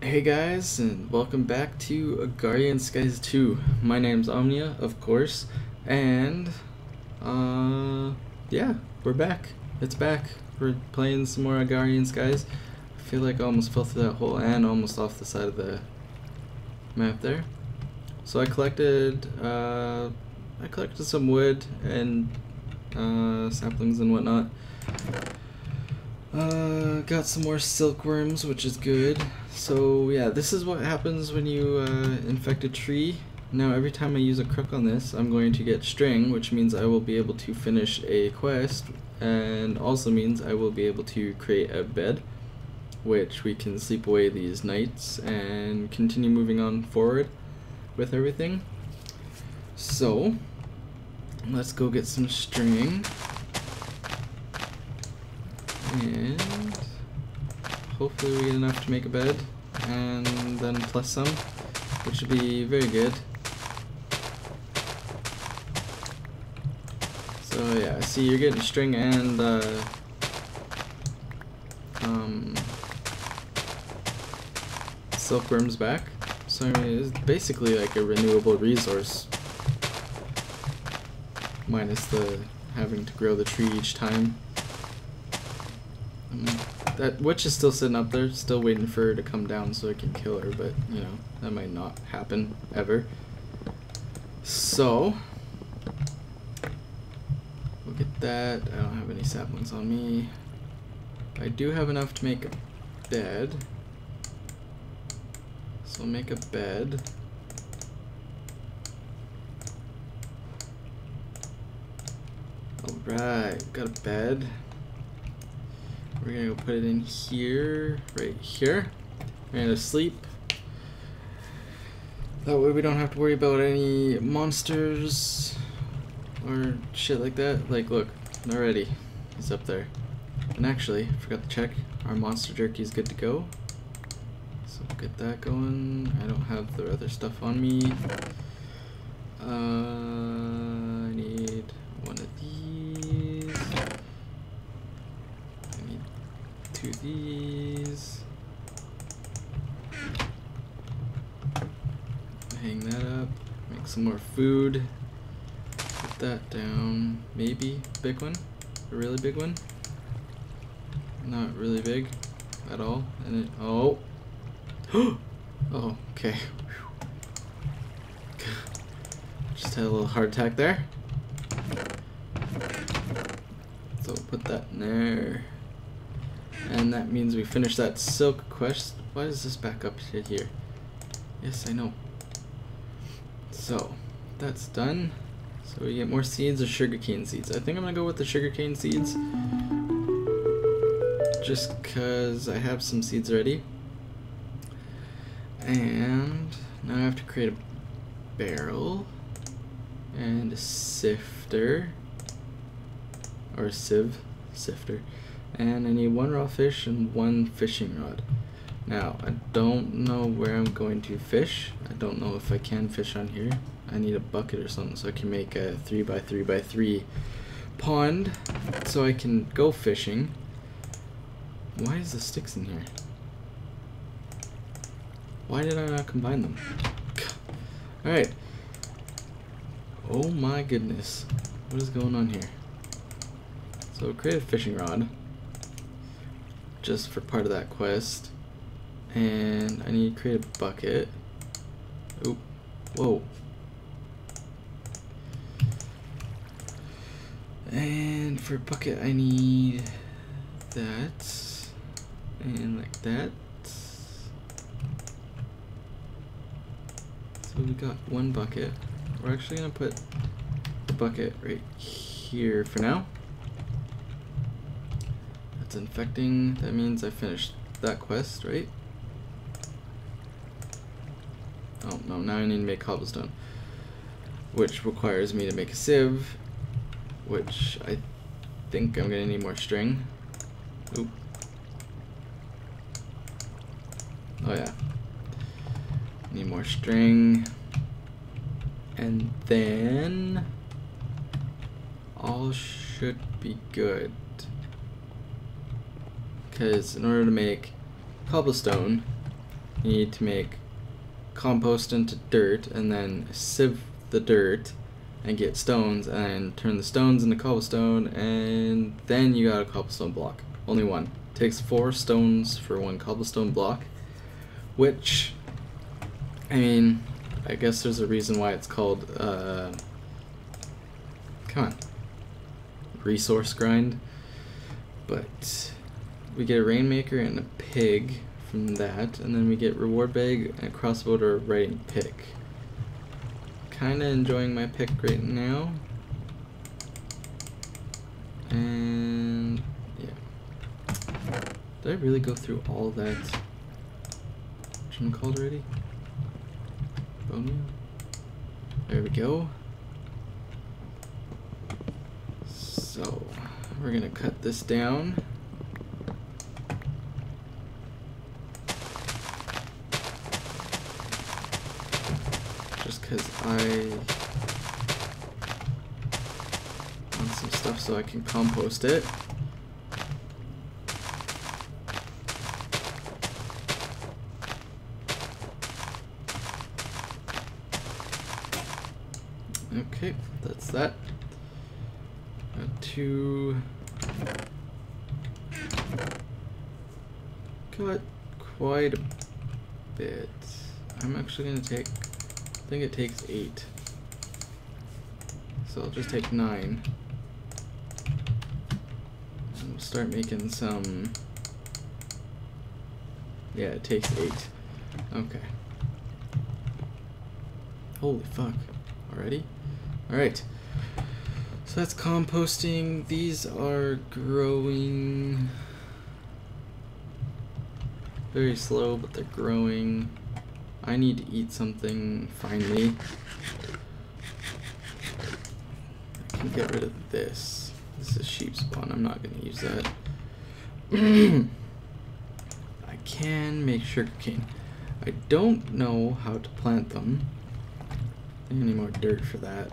Hey guys, and welcome back to Agrarian Skies 2. My name's Omniea, of course, and uh, yeah, we're back. It's back. We're playing some more Agrarian Skies. I feel like I almost fell through that hole and almost off the side of the map there. So I collected, uh, I collected some wood and uh, saplings and whatnot. Uh, got some more silkworms, which is good. So yeah, this is what happens when you uh, infect a tree. Now every time I use a crook on this, I'm going to get string, which means I will be able to finish a quest, and also means I will be able to create a bed, which we can sleep away these nights and continue moving on forward with everything. So, let's go get some string. And hopefully we get enough to make a bed and then plus some, which should be very good. So yeah, see you're getting string and uh, um, silkworms back. So I mean, it's basically like a renewable resource. Minus the having to grow the tree each time. That witch is still sitting up there, still waiting for her to come down so I can kill her, but you know, that might not happen ever. So we'll get that. I don't have any saplings on me. I do have enough to make a bed. So I'll make a bed. Alright, got a bed. We're gonna go put it in here, right here. We're gonna sleep. That way we don't have to worry about any monsters or shit like that. Like, look, already, he's up there. And actually, forgot to check, our monster jerky is good to go. So get that going. I don't have the other stuff on me. Uh, these. Hang that up. Make some more food. Put that down. Maybe big one. A really big one. Not really big at all. And it. Oh. oh. Okay. Just had a little heart attack there. So put that in there. And that means we finish that silk quest. Why is this back up to here? Yes, I know. So, that's done. So we get more seeds or sugarcane seeds. I think I'm gonna go with the sugarcane seeds. Just cause I have some seeds ready. And now I have to create a barrel and a sifter or a sieve sifter and I need one raw fish and one fishing rod. Now I don't know where I'm going to fish. I don't know if I can fish on here. I need a bucket or something so I can make a 3 by 3 by 3 pond so I can go fishing. Why is the sticks in here? Why did I not combine them? Alright. Oh my goodness. What is going on here? So create a fishing rod. Just for part of that quest. And I need to create a bucket. Oh, whoa. And for a bucket I need that. And like that. So we got one bucket. We're actually gonna put the bucket right here for now. That's infecting. That means I finished that quest, right? Oh, no, now I need to make cobblestone. Which requires me to make a sieve, which I think I'm gonna need more string. Oop. Oh yeah. Need more string. And then all should be good. Because in order to make cobblestone, you need to make compost into dirt and then sieve the dirt and get stones and turn the stones into cobblestone and then you got a cobblestone block. Only one. Takes four stones for one cobblestone block, which, I mean, I guess there's a reason why it's called, uh, come on, resource grind. But we get a rainmaker and a pig from that, and then we get reward bag and a crossbow or writing pick. Kinda enjoying my pick right now. And yeah. Did I really go through all that What called already? Bone There we go. So we're gonna cut this down. Because I want some stuff so I can compost it. Okay, that's that. Got two. Got quite a bit. I'm actually gonna take I think it takes eight. So I'll just take nine. And we'll start making some... Yeah, it takes eight. Okay. Holy fuck. Already? Alright. So that's composting. These are growing very slow, but they're growing. I need to eat something finally. I can get rid of this. This is sheep spawn. I'm not going to use that. I can make sugarcane. I don't know how to plant them. Any more dirt for that.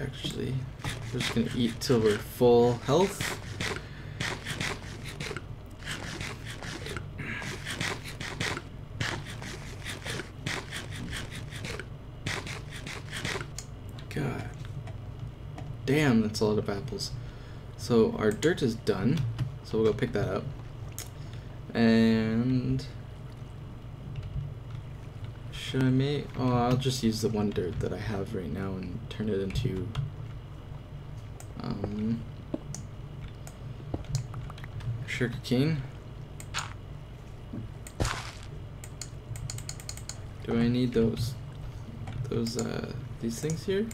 Actually, we're just gonna eat till we're full health. Damn, that's a lot of apples. So our dirt is done. So we'll go pick that up. And should I make oh I'll just use the one dirt that I have right now and turn it into um sugar cane. Do I need those those uh these things here?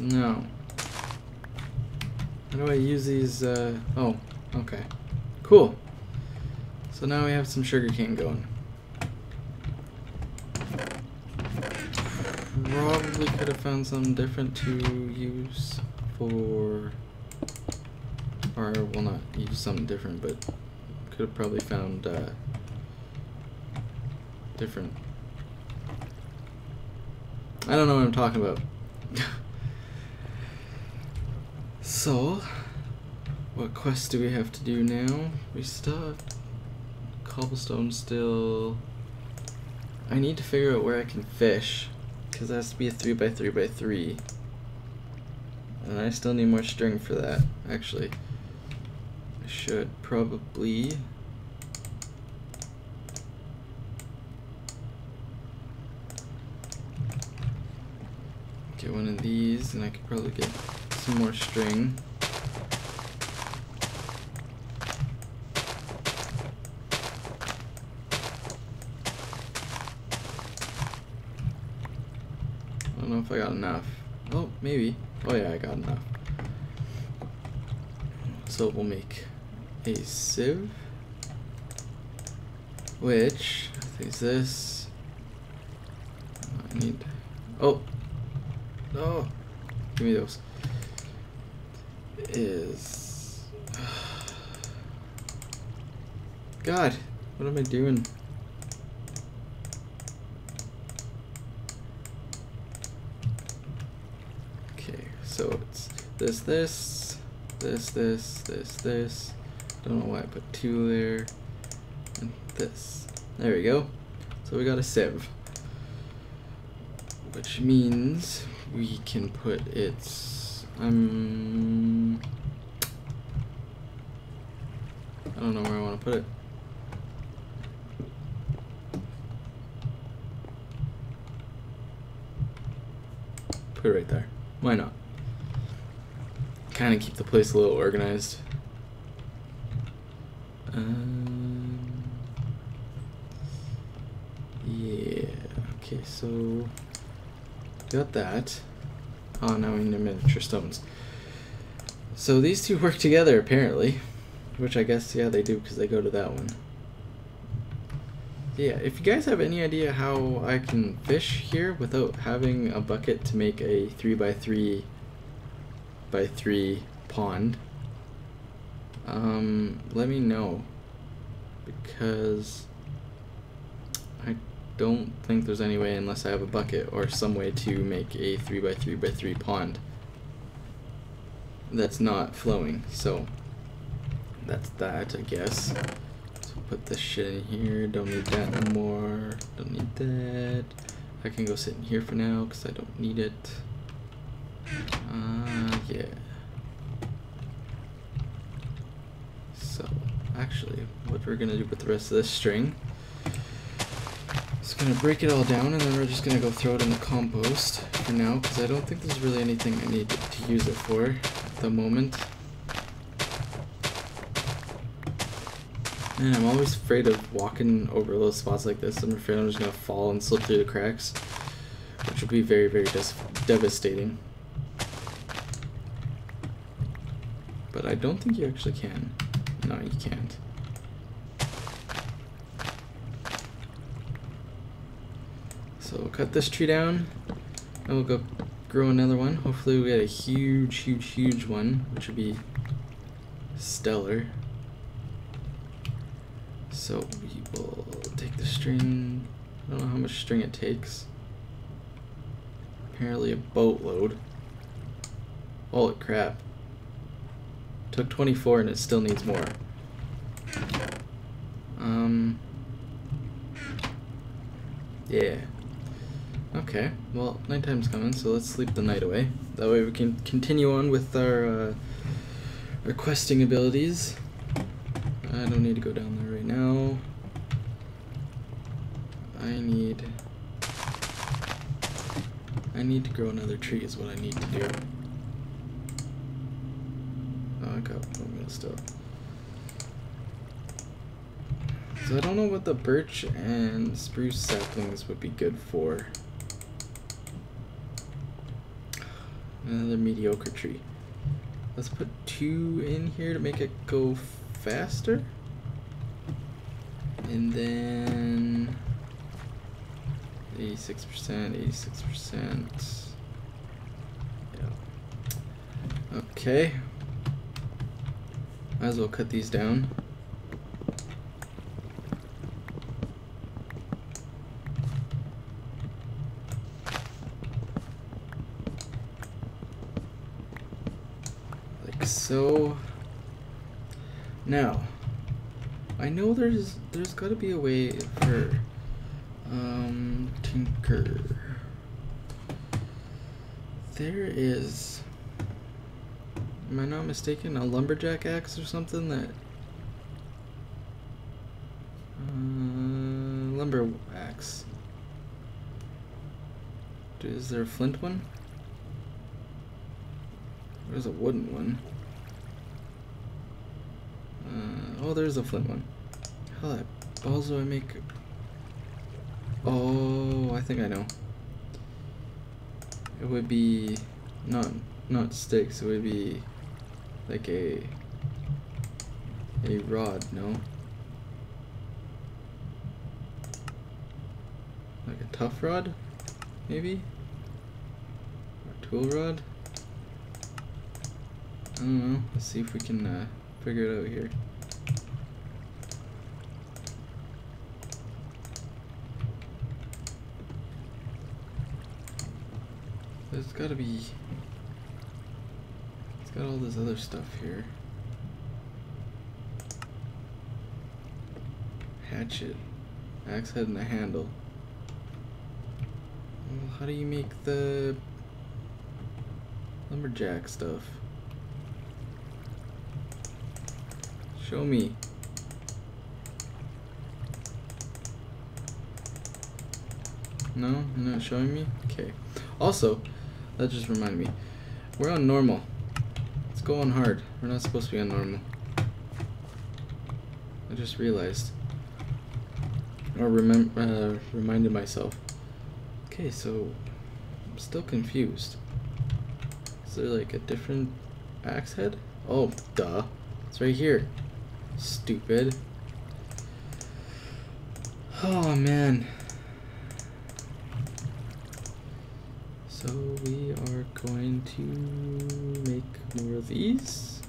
No. How do I use these? Uh, oh, okay. Cool. So now we have some sugarcane going. Probably could have found something different to use for... Or, well not use something different, but could have probably found uh, different... I don't know what I'm talking about. So, what quest do we have to do now? We still cobblestone still. I need to figure out where I can fish. Because that has to be a 3 by 3 by 3 And I still need more string for that, actually. I should probably... Get one of these, and I could probably get some more string. I don't know if I got enough. Oh, maybe. Oh yeah, I got enough. So we'll make a sieve, which is this. I need. Oh, no! Give me those is... God, what am I doing? Okay, so it's this, this, this, this, this, this. Don't know why I put two there. And this. There we go. So we got a sieve. Which means we can put its... Um, I don't know where I want to put it. Put it right there. Why not? Kind of keep the place a little organized. Um, yeah. Okay, so got that. Oh, now we need miniature stones. So these two work together apparently, which I guess yeah they do because they go to that one. Yeah, if you guys have any idea how I can fish here without having a bucket to make a 3 by 3 by 3 pond, um, let me know. Because I don't think there's any way unless I have a bucket or some way to make a 3 by 3 by 3 pond that's not flowing. So that's that, I guess put this shit in here. Don't need that no more. Don't need that. I can go sit in here for now because I don't need it. Uh, yeah. So, actually, what we're gonna do with the rest of this string is gonna break it all down and then we're just gonna go throw it in the compost for now because I don't think there's really anything I need to use it for at the moment. Man, I'm always afraid of walking over little spots like this. I'm afraid I'm just gonna fall and slip through the cracks, which would be very, very devastating. But I don't think you actually can. No, you can't. So we'll cut this tree down, and we'll go grow another one. Hopefully we get a huge, huge, huge one, which would be stellar. So we will take the string. I don't know how much string it takes. Apparently a boatload. Holy crap. Took 24 and it still needs more. Um. Yeah. Okay, well, nighttime's coming, so let's sleep the night away. That way we can continue on with our, uh, our questing abilities. I don't need to go down there now. I need... I need to grow another tree is what I need to do. Oh, I got oatmeal still. So I don't know what the birch and spruce saplings would be good for. Another mediocre tree. Let's put two in here to make it go faster. And then 86%, 86%. Yeah. Okay. Might as well cut these down. Like so. Now, know there's there's got to be a way for um tinker. There is. Am I not mistaken? A lumberjack axe or something that. Uh, lumber axe. Is there a flint one? There's a wooden one. Oh, there's a flint one. How balls do I make? Oh, I think I know. It would be not not sticks. It would be like a a rod. No. Like a tough rod, maybe. Or tool rod. I don't know. Let's see if we can uh, figure it out here. There's gotta be... It's got all this other stuff here. Hatchet, axe head, and a handle. Well, how do you make the lumberjack stuff? Show me. No, you're not showing me? Okay. Also, that just reminded me. We're on normal. Let's go on hard. We're not supposed to be on normal. I just realized. Or remem uh, reminded myself. Okay, so I'm still confused. Is there like a different axe head? Oh, duh. It's right here. Stupid. Oh man. So we are going to make more of these.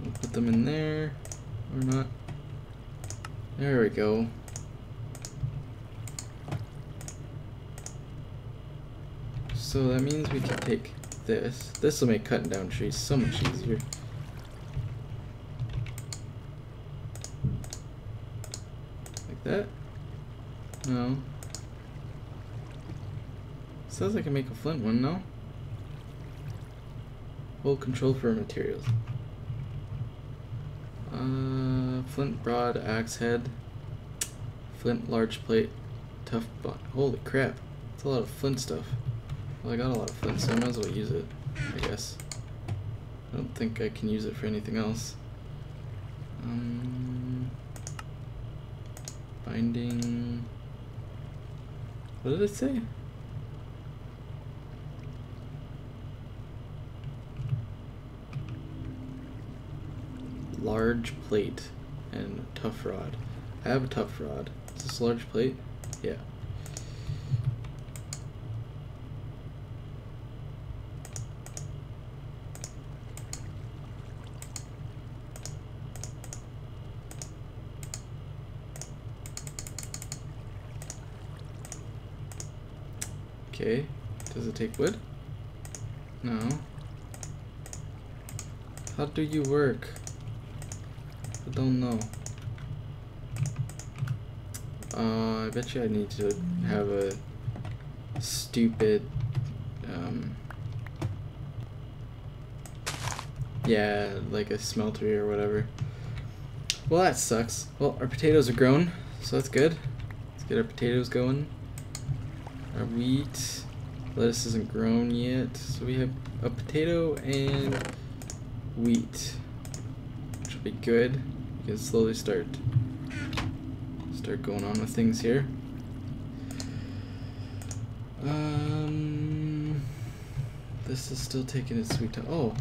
We'll put them in there or not. There we go. So that means we can take this. This will make cutting down trees so much easier. Like that. No. Says I can make a flint one, no? Hold control for materials. Uh, flint broad, axe head, flint large plate, tough butt. Holy crap. That's a lot of flint stuff. Well, I got a lot of flint, so I might as well use it, I guess. I don't think I can use it for anything else. Um, binding. What did it say? Large plate and tough rod. I have a tough rod. Is this a large plate? Yeah. Okay. Does it take wood? No. How do you work? I don't know. Uh, I bet you I need to have a stupid, um, yeah, like a smeltery or whatever. Well, that sucks. Well, our potatoes are grown, so that's good. Let's get our potatoes going. Our wheat. Lettuce isn't grown yet. So we have a potato and wheat. Which will be good. We can slowly start start going on with things here. Um this is still taking its sweet time. Oh.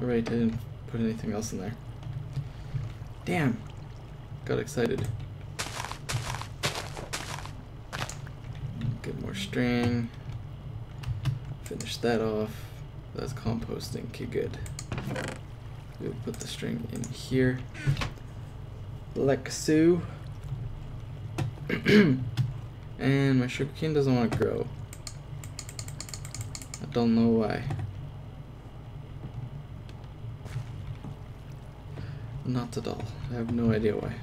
Alright, I didn't put anything else in there. Damn. Got excited. Get more string. Finish that off. That's composting. Okay, good. We'll put the string in here. So. and my sugarcane doesn't want to grow. I don't know why. Not at all. I have no idea why.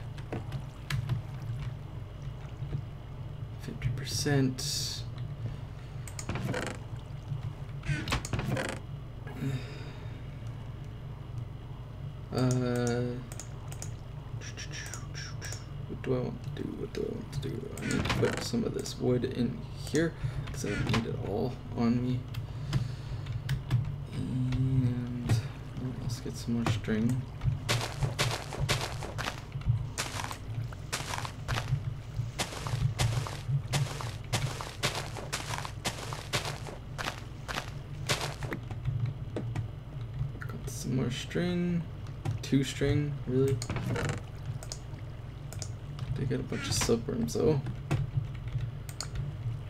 Percent. Uh, what do I want to do? What do I want to do? I need to put some of this wood in here because I don't need it all on me. And let's get some more string. String, two string, really. They got a bunch of silkworms though.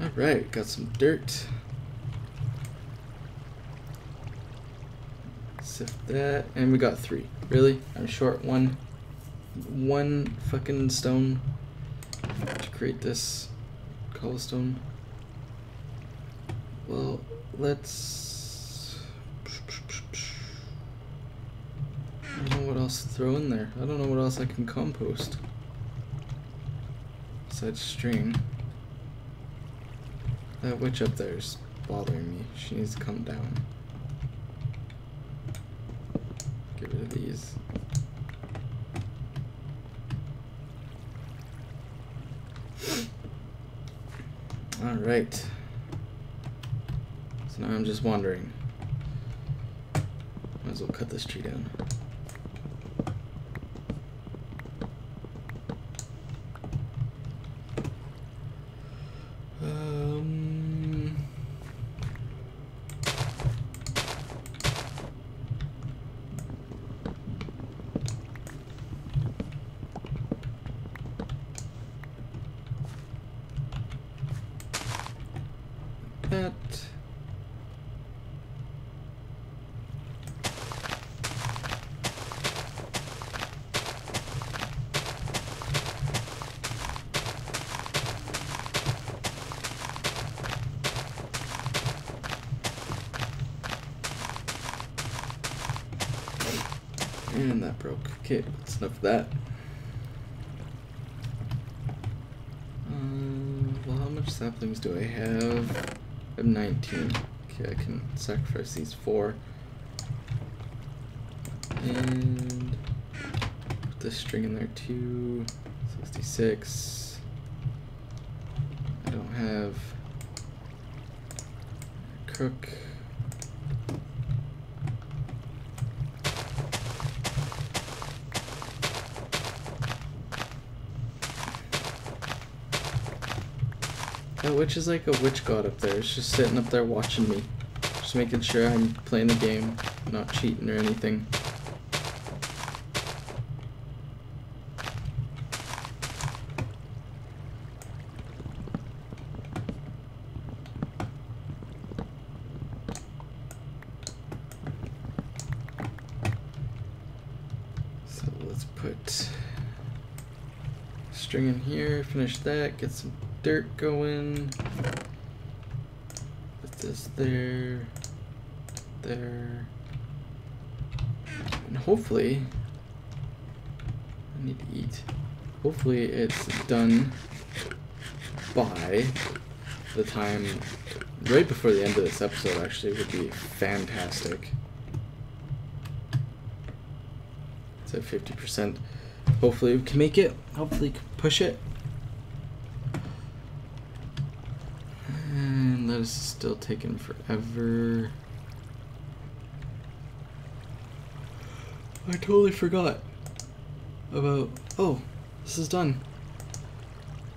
Alright, got some dirt. Sift that, and we got three. Really? I'm short one, one fucking stone to create this cobblestone. well, let's. I don't know what else to throw in there. I don't know what else I can compost. Besides string. That witch up there is bothering me. She needs to come down. Get rid of these. Alright. So now I'm just wondering. Might as well cut this tree down. Um, that. And that broke. Okay, that's enough of that. Um, well, how much saplings do I have? I have 19. Okay, I can sacrifice these four. And put this string in there too. 66. I don't have crook. That witch is like a witch god up there. It's just sitting up there watching me. Just making sure I'm playing the game, not cheating or anything. So let's put string in here, finish that, get some dirt going. Put this there, there. And hopefully, I need to eat. Hopefully it's done by the time, right before the end of this episode actually would be fantastic. It's at 50%. Hopefully we can make it. Hopefully can push it. And that is still taking forever. I totally forgot about. Oh, this is done.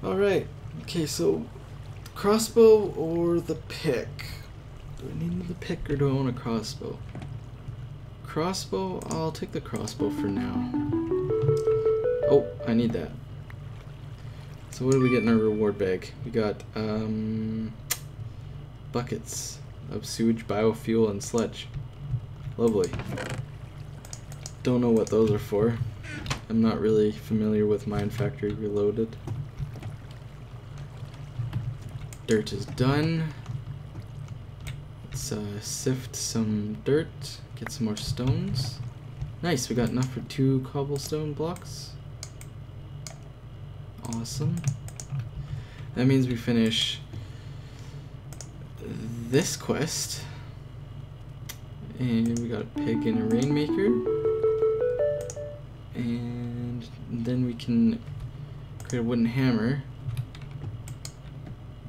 Alright. Okay, so crossbow or the pick? Do I need the pick or do I want a crossbow? Crossbow? I'll take the crossbow for now. Oh, I need that. So what do we get in our reward bag? We got um, buckets of sewage, biofuel, and sledge. Lovely. Don't know what those are for. I'm not really familiar with MineFactory Reloaded. Dirt is done. Let's uh, sift some dirt, get some more stones. Nice, we got enough for two cobblestone blocks. Awesome. That means we finish this quest. And we got a pig and a rainmaker. And then we can create a wooden hammer.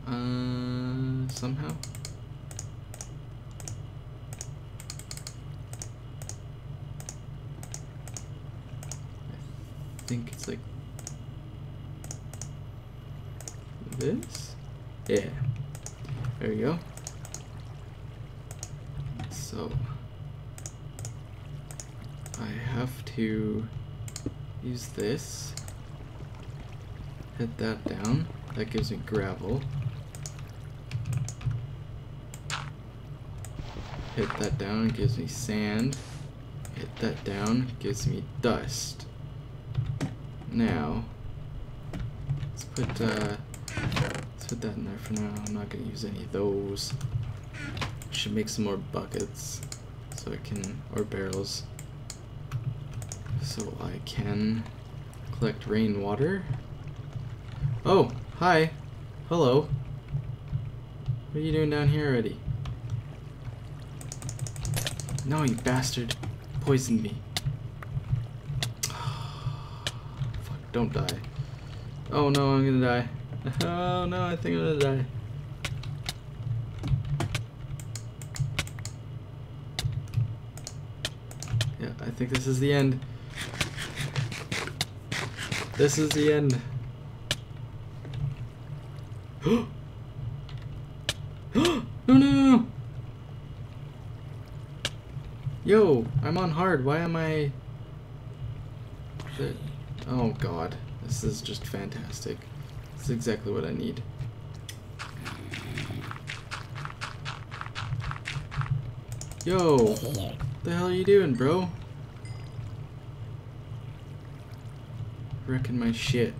Uh, somehow. I think it's like this? Yeah. There you go. So I have to use this. Hit that down. That gives me gravel. Hit that down, gives me sand. Hit that down, gives me dust. Now, let's put uh, Put that in there for now. I'm not going to use any of those. should make some more buckets so I can, or barrels, so I can collect rainwater. Oh, hi. Hello. What are you doing down here already? No, you bastard. Poisoned me. Fuck, don't die. Oh no, I'm gonna die. Uh-huh. Oh no, I think I'm gonna die. Yeah, I think this is the end. This is the end. no, no, no, no! Yo, I'm on hard. Why am I... Oh god, this is just fantastic. This is exactly what I need. Yo, what the hell are you doing, bro? Wrecking my shit.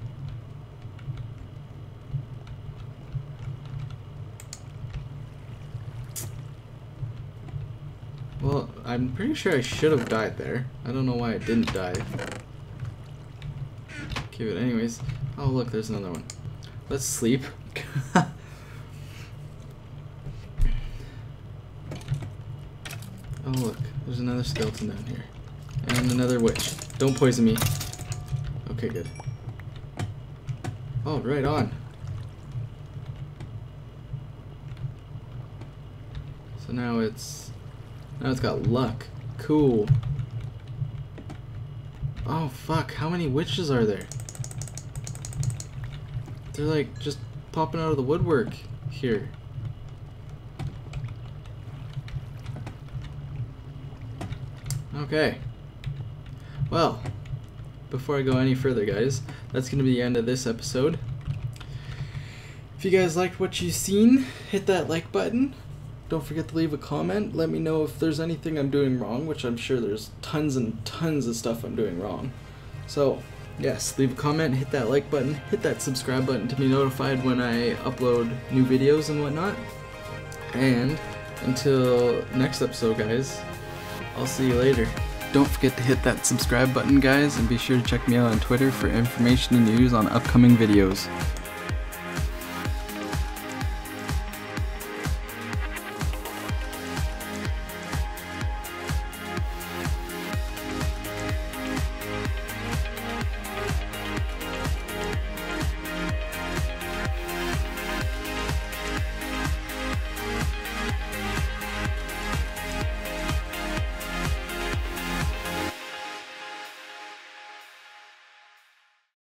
Well, I'm pretty sure I should have died there. I don't know why I didn't die. Okay, but anyways. Oh, look, there's another one. Let's sleep. oh, look, there's another skeleton down here. And another witch. Don't poison me. Okay, good. Oh, right on. So now it's... Now it's got luck. Cool. Oh, fuck. How many witches are there? They're like just popping out of the woodwork here. Okay. Well, before I go any further, guys, that's going to be the end of this episode. If you guys liked what you've seen, hit that like button. Don't forget to leave a comment. Let me know if there's anything I'm doing wrong, which I'm sure there's tons and tons of stuff I'm doing wrong. So, yes, leave a comment, hit that like button, hit that subscribe button to be notified when I upload new videos and whatnot. And until next episode, guys, I'll see you later. Don't forget to hit that subscribe button, guys, and be sure to check me out on Twitter for information and news on upcoming videos.